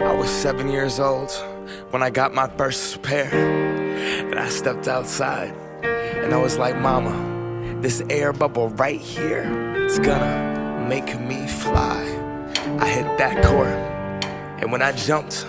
was seven years old when I got my first pair. And I stepped outside and I was like, Mama, this air bubble right here, it's gonna make me fly. I hit that court, and when I jumped,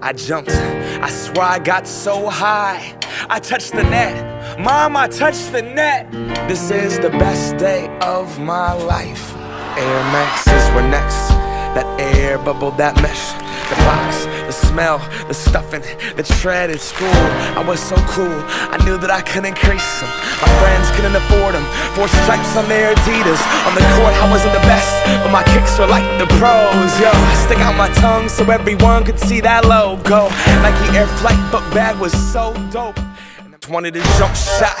I jumped. I swear I got so high. I touched the net. Mom, I touched the net. This is the best day of my life. Air Maxes were next. That air bubble, that mesh, the box, the smell, the stuffing, the tread at school. I was so cool, I knew that I couldn't increase them. My friends couldn't afford them. Four stripes on their Adidas. On the court, I wasn't the best, but my kicks were like the pros. Yo, I stick out my tongue so everyone could see that logo. Nike Air Flight book bag was so dope. Wanted a jump shot.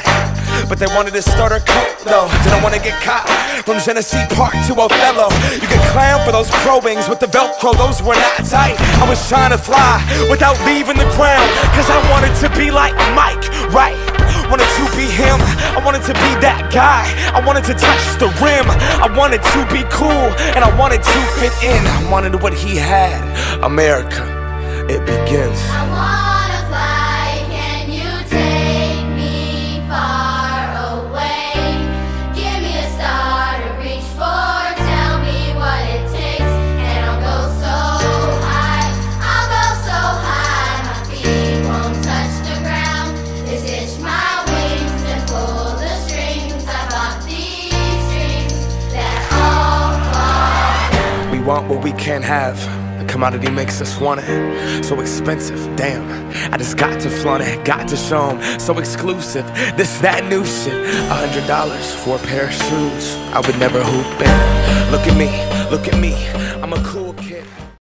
But they wanted to start a cult though. Didn't want to get caught from Genesee Park to Othello. You could clown for those Pro Wings with the Velcro, those were not tight. I was trying to fly without leaving the ground. Cause I wanted to be like Mike, right? Wanted to be him, I wanted to be that guy. I wanted to touch the rim, I wanted to be cool, and I wanted to fit in. I wanted what he had. America, it begins. Want what we can't have. The commodity makes us want it. So expensive, damn. I just got to flaunt it, got to show 'em. So exclusive, this, that new shit. A hundred dollars for a pair of shoes. I would never hoop in. Look at me, look at me. I'm a cool